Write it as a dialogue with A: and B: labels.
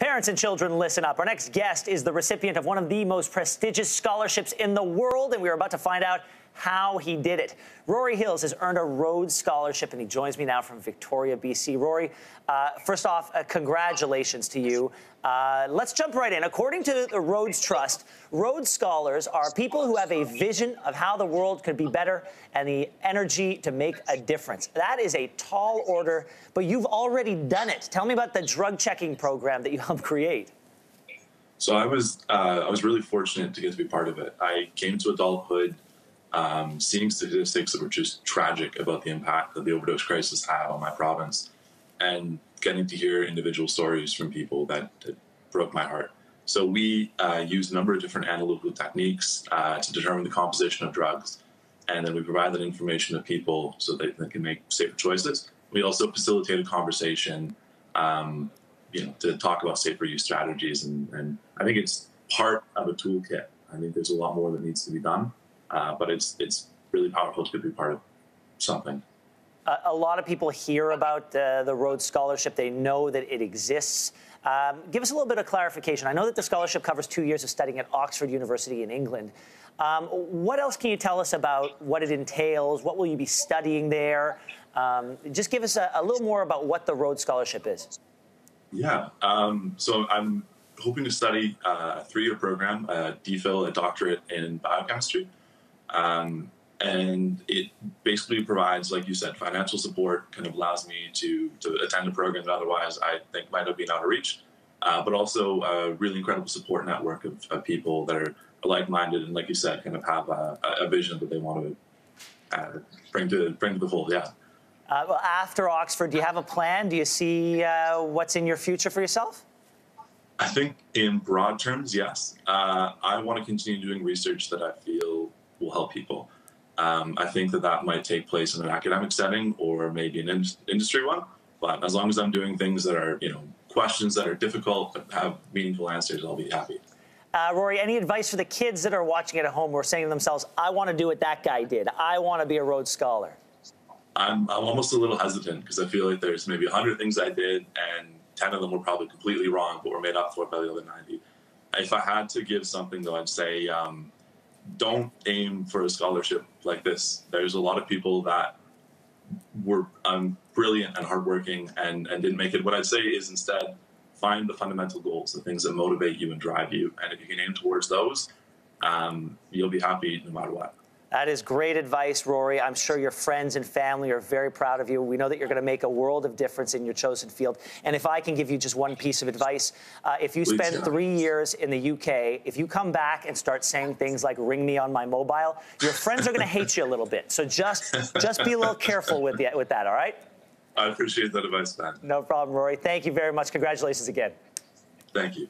A: Parents and children, listen up. Our next guest is the recipient of one of the most prestigious scholarships in the world, and we are about to find out how he did it. Rory Hills has earned a Rhodes Scholarship, and he joins me now from Victoria, BC. Rory, uh, first off, uh, congratulations to you. Uh, let's jump right in. According to the Rhodes Trust, Rhodes Scholars are people who have a vision of how the world could be better and the energy to make a difference. That is a tall order, but you've already done it. Tell me about the drug checking program that you helped create.
B: So I was uh, I was really fortunate to get to be part of it. I came to adulthood um, seeing statistics that were just tragic about the impact that the overdose crisis had on my province, and getting to hear individual stories from people that, that broke my heart. So we uh, use a number of different analytical techniques uh, to determine the composition of drugs, and then we provide that information to people so that they can make safer choices. We also facilitate a conversation, um, you know, to talk about safer use strategies, and, and I think it's part of a toolkit. I think there's a lot more that needs to be done. Uh, but it's it's really powerful to be part of something.
A: a lot of people hear about uh, the Rhodes Scholarship. They know that it exists. Um, give us a little bit of clarification. I know that the scholarship covers two years of studying at Oxford University in England. Um, what else can you tell us about what it entails? What will you be studying there? Um, just give us a, a, little more about what the Rhodes Scholarship is.
B: Yeah. Um, so I'm hoping to study uh, a three-year program, a DPhil, a doctorate in biochemistry. Um, and it basically provides, like you said, financial support, kind of allows me to, to attend a program that otherwise I think might have been out of reach, uh, but also a really incredible support network of, of people that are, like-minded and, like you said, kind of have a, a vision that they want to uh, bring to bring to the fold. Yeah.
A: Uh, well, after Oxford, do you have a plan? Do you see uh, what's in your future for yourself?
B: I think, in broad terms, yes. Uh, I want to continue doing research that I feel will help people. Um, I think that that might take place in an academic setting or maybe an in- industry one. But as long as I'm doing things that are, you know, questions that are difficult but have meaningful answers, I'll be happy.
A: Uh, Rory, any advice for the kids that are watching at home who are saying to themselves, I want to do what that guy did. I want to be a Rhodes Scholar?
B: I'm, I'm almost a little hesitant because I feel like there's maybe 100 things I did and 10 of them were probably completely wrong, but were made up for by the other 90. If I had to give something, though, I'd say um, don't aim for a scholarship like this. There's a lot of people that were um, brilliant and hardworking and, and didn't make it. What I'd say is instead find the fundamental goals, the things that motivate you and drive you. And if you can aim towards those, um, you'll be happy no matter what.
A: That is great advice, Rory. I'm sure your friends and family are very proud of you. We know that you're going to make a world of difference in your chosen field. And if I can give you just one piece of advice, uh, if you spend three years in the UK, if you come back and start saying things like "ring me on my mobile," your friends are going to hate you a little bit. So just just be a little careful with the, with that. All right.
B: I appreciate that advice, man.
A: No problem, Rory. Thank you very much. Congratulations again.
B: Thank you.